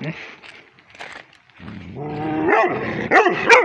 Hmm?